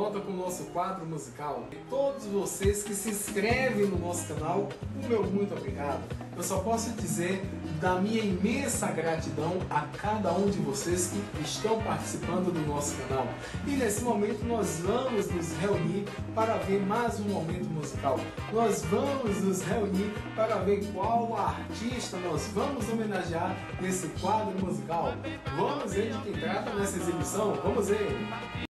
volta com o nosso quadro musical. E todos vocês que se inscrevem no nosso canal, o meu muito obrigado. Eu só posso dizer da minha imensa gratidão a cada um de vocês que estão participando do nosso canal. E nesse momento nós vamos nos reunir para ver mais um momento musical. Nós vamos nos reunir para ver qual artista nós vamos homenagear nesse quadro musical. Vamos ver de quem trata nessa exibição? Vamos ver!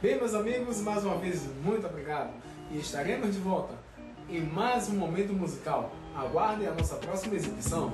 Bem, meus amigos, mais uma vez, muito obrigado. E estaremos de volta em mais um momento musical. Aguardem a nossa próxima exibição.